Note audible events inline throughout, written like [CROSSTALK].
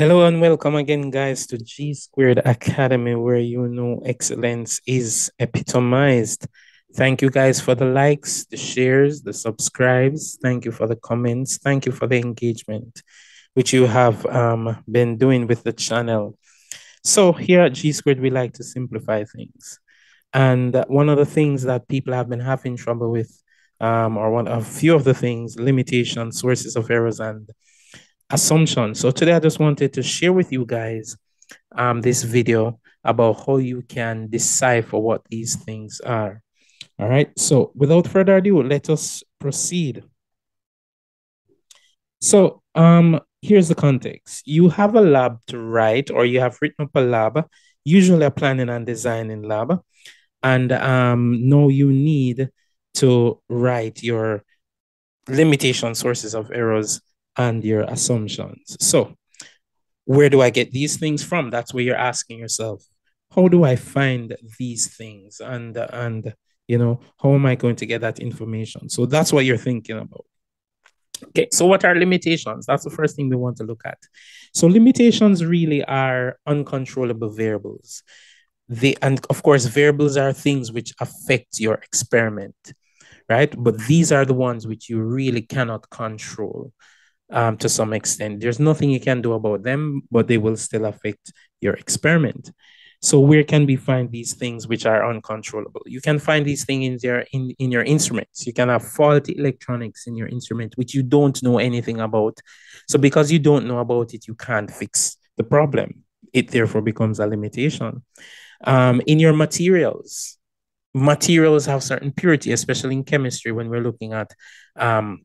Hello and welcome again, guys, to G Squared Academy, where you know excellence is epitomized. Thank you guys for the likes, the shares, the subscribes. Thank you for the comments. Thank you for the engagement, which you have um, been doing with the channel. So here at G Squared, we like to simplify things. And one of the things that people have been having trouble with, um, or one a few of the things, limitations, sources of errors, and assumptions. So today I just wanted to share with you guys um, this video about how you can decipher what these things are. All right. So without further ado, let us proceed. So um, here's the context. You have a lab to write or you have written up a lab, usually a planning and designing lab. And um, now you need to write your limitation sources of errors and your assumptions. So, where do I get these things from? That's where you're asking yourself. How do I find these things? And and you know, how am I going to get that information? So that's what you're thinking about. Okay, so what are limitations? That's the first thing we want to look at. So limitations really are uncontrollable variables. They and of course variables are things which affect your experiment, right? But these are the ones which you really cannot control um, to some extent. There's nothing you can do about them, but they will still affect your experiment. So where can we find these things which are uncontrollable? You can find these things in your in, in your instruments. You can have faulty electronics in your instrument which you don't know anything about. So because you don't know about it, you can't fix the problem. It therefore becomes a limitation. Um, in your materials, materials have certain purity, especially in chemistry when we're looking at um,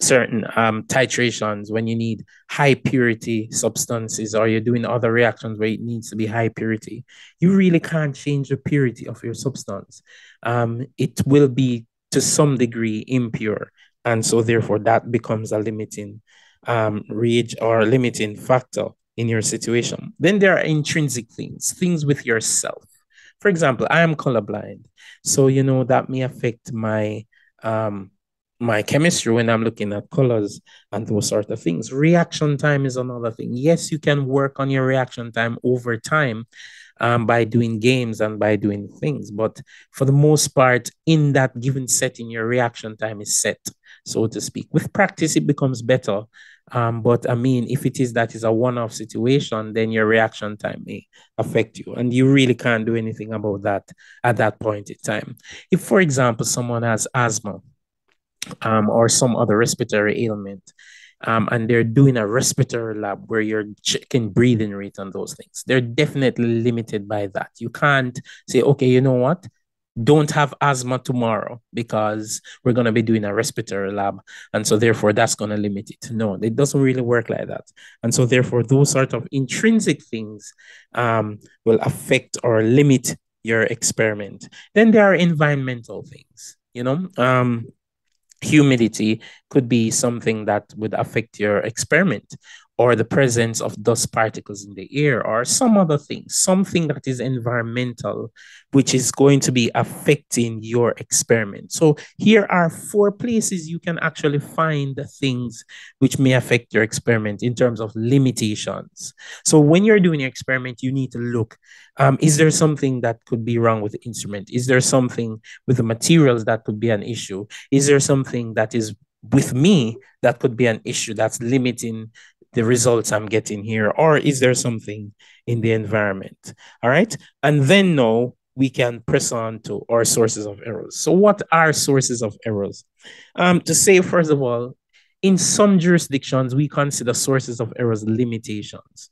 certain um, titrations when you need high purity substances or you're doing other reactions where it needs to be high purity, you really can't change the purity of your substance. Um, it will be to some degree impure. And so therefore that becomes a limiting um, reage or limiting factor in your situation. Then there are intrinsic things, things with yourself. For example, I am colorblind. So, you know, that may affect my um, my chemistry when I'm looking at colors and those sort of things. Reaction time is another thing. Yes, you can work on your reaction time over time um, by doing games and by doing things, but for the most part, in that given setting, your reaction time is set, so to speak. With practice, it becomes better. Um, but I mean, if it is that is a one-off situation, then your reaction time may affect you, and you really can't do anything about that at that point in time. If, for example, someone has asthma, um, or some other respiratory ailment. Um, and they're doing a respiratory lab where you're checking breathing rate and those things. They're definitely limited by that. You can't say, okay, you know what? Don't have asthma tomorrow because we're going to be doing a respiratory lab. And so, therefore, that's going to limit it. No, it doesn't really work like that. And so, therefore, those sort of intrinsic things um, will affect or limit your experiment. Then there are environmental things, you know. Um, humidity could be something that would affect your experiment or the presence of dust particles in the air or some other thing, something that is environmental, which is going to be affecting your experiment. So here are four places you can actually find the things which may affect your experiment in terms of limitations. So when you're doing your experiment, you need to look, um, is there something that could be wrong with the instrument? Is there something with the materials that could be an issue? Is there something that is with me that could be an issue that's limiting the results I'm getting here? Or is there something in the environment? All right. And then now we can press on to our sources of errors. So, what are sources of errors? Um, to say, first of all, in some jurisdictions, we consider sources of errors limitations.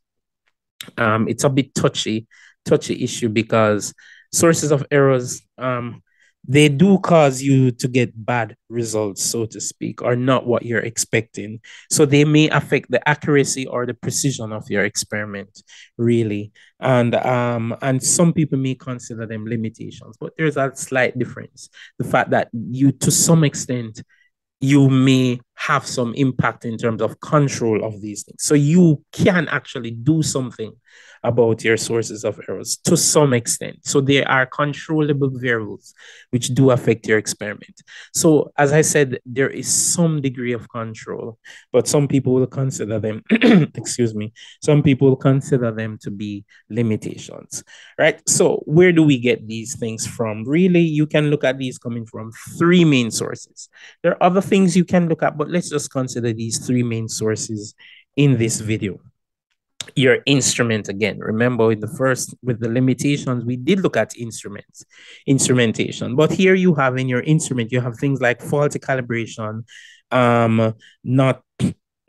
Um, it's a bit touchy, touchy issue because sources of errors um, they do cause you to get bad results, so to speak, or not what you're expecting. So they may affect the accuracy or the precision of your experiment, really. And um, and some people may consider them limitations, but there's a slight difference. The fact that you, to some extent, you may have some impact in terms of control of these things. So you can actually do something about your sources of errors to some extent. So there are controllable variables which do affect your experiment. So as I said, there is some degree of control, but some people will consider them, [CLEARS THROAT] excuse me, some people consider them to be limitations, right? So where do we get these things from? Really, you can look at these coming from three main sources. There are other things you can look at, but let's just consider these three main sources in this video your instrument again. Remember, in the first with the limitations, we did look at instruments, instrumentation. But here you have in your instrument, you have things like faulty calibration, um, not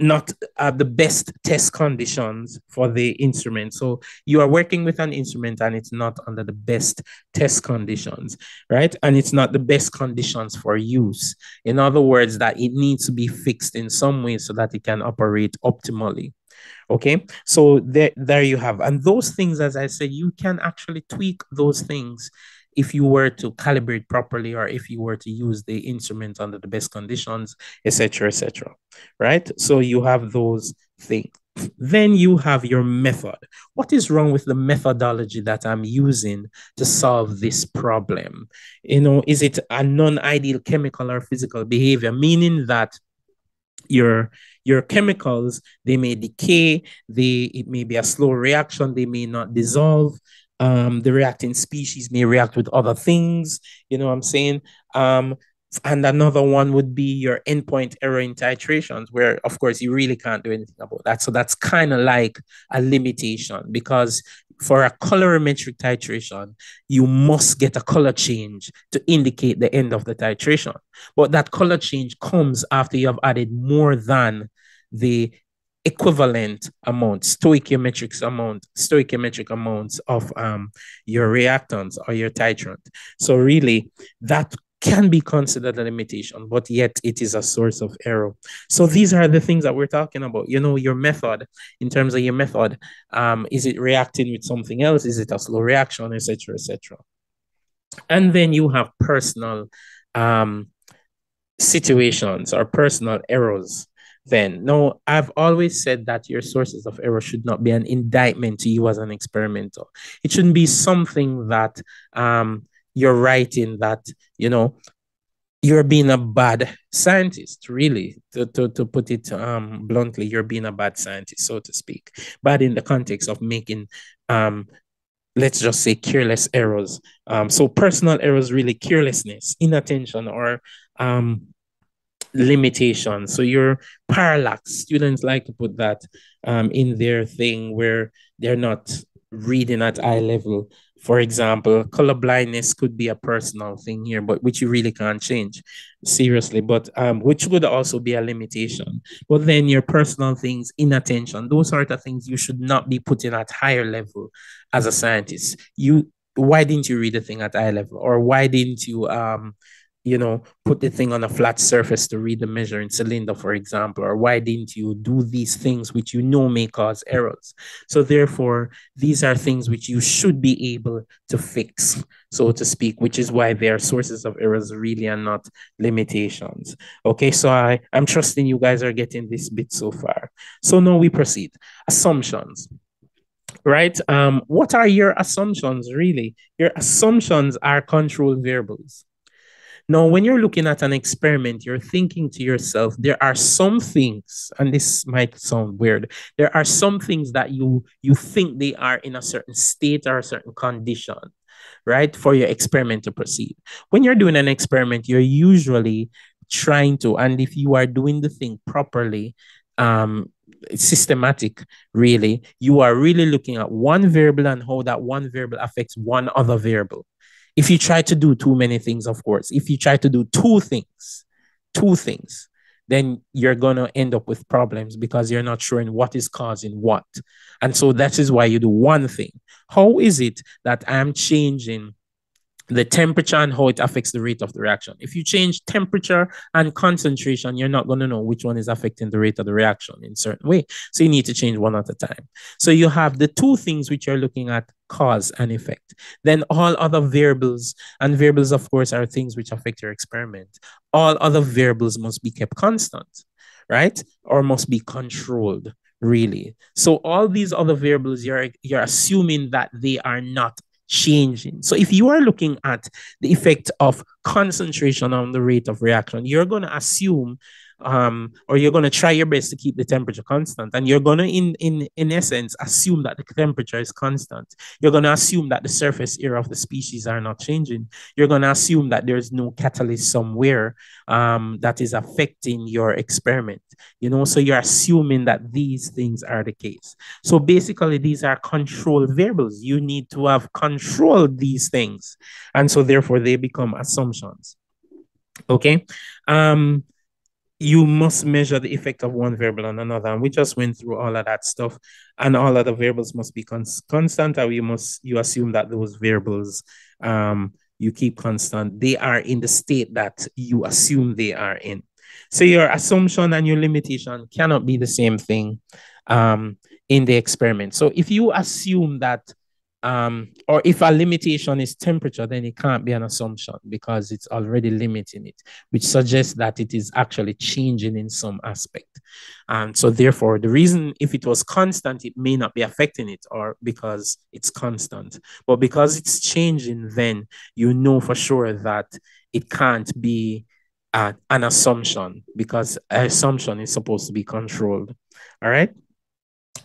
not uh, the best test conditions for the instrument. So you are working with an instrument and it's not under the best test conditions, right? And it's not the best conditions for use. In other words, that it needs to be fixed in some way so that it can operate optimally. Okay, so there, there you have. And those things, as I said, you can actually tweak those things if you were to calibrate properly or if you were to use the instrument under the best conditions, etc., etc. Right? So you have those things. Then you have your method. What is wrong with the methodology that I'm using to solve this problem? You know, is it a non-ideal chemical or physical behavior, meaning that your your chemicals they may decay they it may be a slow reaction they may not dissolve um, the reacting species may react with other things you know what i'm saying um, and another one would be your endpoint error in titrations where of course you really can't do anything about that so that's kind of like a limitation because for a colorimetric titration, you must get a color change to indicate the end of the titration. But that color change comes after you have added more than the equivalent amount, stoichiometric amount, stoichiometric amounts of um, your reactants or your titrant. So really, that can be considered a limitation, but yet it is a source of error. So these are the things that we're talking about. You know, your method, in terms of your method, um, is it reacting with something else? Is it a slow reaction, etc., etc. And then you have personal um, situations or personal errors. Then, no, I've always said that your sources of error should not be an indictment to you as an experimenter. It shouldn't be something that um, you're writing that, you know, you're being a bad scientist, really, to, to, to put it um, bluntly, you're being a bad scientist, so to speak. But in the context of making, um, let's just say, careless errors. Um, so personal errors, really carelessness, inattention, or um, limitation. So your parallax, students like to put that um, in their thing where they're not reading at eye level for example, color blindness could be a personal thing here, but which you really can't change seriously, but um, which would also be a limitation. But then your personal things, inattention, those sort of things you should not be putting at higher level as a scientist. You why didn't you read the thing at eye level? Or why didn't you um you know, put the thing on a flat surface to read the measuring cylinder, for example, or why didn't you do these things which you know may cause errors? So therefore, these are things which you should be able to fix, so to speak, which is why they are sources of errors really are not limitations. Okay, so I, I'm trusting you guys are getting this bit so far. So now we proceed. Assumptions right? Um, what are your assumptions really? Your assumptions are control variables. Now, when you're looking at an experiment, you're thinking to yourself, there are some things, and this might sound weird, there are some things that you you think they are in a certain state or a certain condition, right? For your experiment to proceed. When you're doing an experiment, you're usually trying to, and if you are doing the thing properly, um, systematic, really, you are really looking at one variable and how that one variable affects one other variable. If you try to do too many things, of course, if you try to do two things, two things, then you're going to end up with problems because you're not sure in what is causing what. And so that is why you do one thing. How is it that I'm changing the temperature and how it affects the rate of the reaction. If you change temperature and concentration, you're not going to know which one is affecting the rate of the reaction in certain way. So you need to change one at a time. So you have the two things which you're looking at cause and effect. Then all other variables, and variables, of course, are things which affect your experiment. All other variables must be kept constant right? Or must be controlled, really. So all these other variables, you're you're assuming that they are not changing. So if you are looking at the effect of concentration on the rate of reaction, you're going to assume um, or you're going to try your best to keep the temperature constant. And you're going to in in in essence assume that the temperature is constant. You're going to assume that the surface area of the species are not changing. You're going to assume that there's no catalyst somewhere um, that is affecting your experiment you know? So you're assuming that these things are the case. So basically these are control variables. You need to have controlled these things. And so therefore they become assumptions. Okay? Um you must measure the effect of one variable on another. And we just went through all of that stuff. And all of the variables must be cons- constant, or you must you assume that those variables um, you keep constant. They are in the state that you assume they are in. So your assumption and your limitation cannot be the same thing um, in the experiment. So if you assume that um, or if a limitation is temperature, then it can't be an assumption because it's already limiting it, which suggests that it is actually changing in some aspect. And so therefore, the reason if it was constant, it may not be affecting it or because it's constant. But because it's changing, then you know for sure that it can't be uh, an assumption because assumption is supposed to be controlled. All right.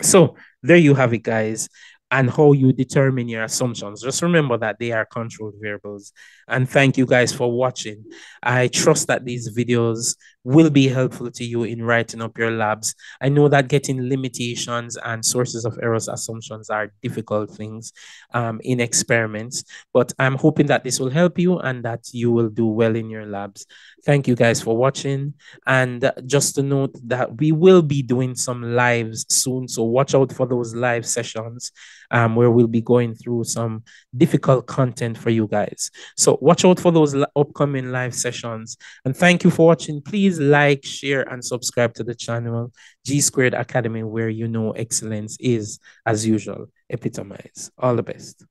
So there you have it, guys and how you determine your assumptions. Just remember that they are controlled variables. And thank you guys for watching. I trust that these videos will be helpful to you in writing up your labs. I know that getting limitations and sources of errors assumptions are difficult things um, in experiments, but I'm hoping that this will help you and that you will do well in your labs. Thank you guys for watching. And just to note that we will be doing some lives soon. So watch out for those live sessions um, where we'll be going through some difficult content for you guys. So watch out for those upcoming live sessions. And thank you for watching. Please like, share, and subscribe to the channel G Squared Academy, where you know excellence is, as usual, epitomize. All the best.